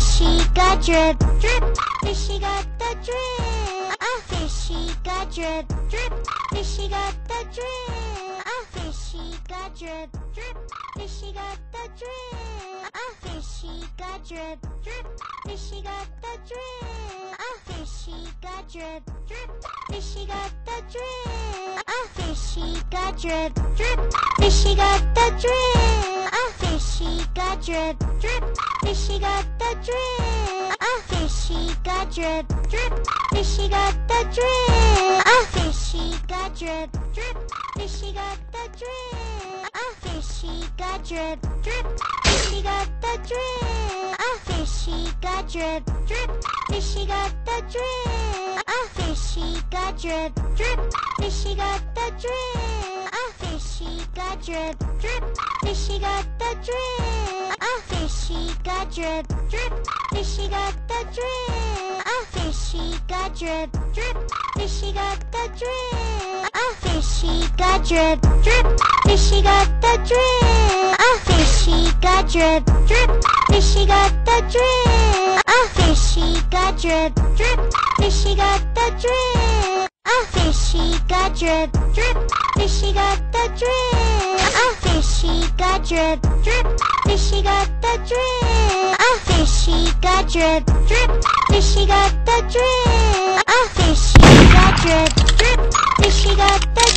fishy got drip, drip. Fishy got the drip. Ah, fishy got drip, drip. Fishy got the drip. Ah, fishy got drip, drip. Fishy got the drip. Ah, fishy got drip, drip. Fishy got the drip. Ah, fishy got drip, drip. Fishy got the drip. Ah, fishy got drip, drip. Fishy got the drip. Ah, fishy got drip, drip. Fishy got the drip. Ah, fishy got drip, drip. Fishy got the drip. Ah, fishy got drip, drip. Fishy got the drip. Ah, fishy got drip, drip. Fishy got the drip. Ah, fishy got drip, drip. Fishy got the drip. Ah, fishy got drip, drip. Fishy got the drip. Ah, fishy got drip, drip. Fishy got the drip. Ah, fishy got drip, drip. Fishy got the drip. Ah, fishy got drip, drip. Fishy got the drip. Ah, fishy got drip, drip. Fishy got the drip. Ah, fishy got drip, drip. Fishy got the drip. Ah, fishy got drip, drip. Fishy got the drip. Ah, fishy got drip, drip. Fishy got the drip. Ah, fishy got drip, drip. Fishy got the drip. Ah, fishy got drip, drip. Fishy got the drip. Ah, fishy got drip, drip. Fishy got the drip.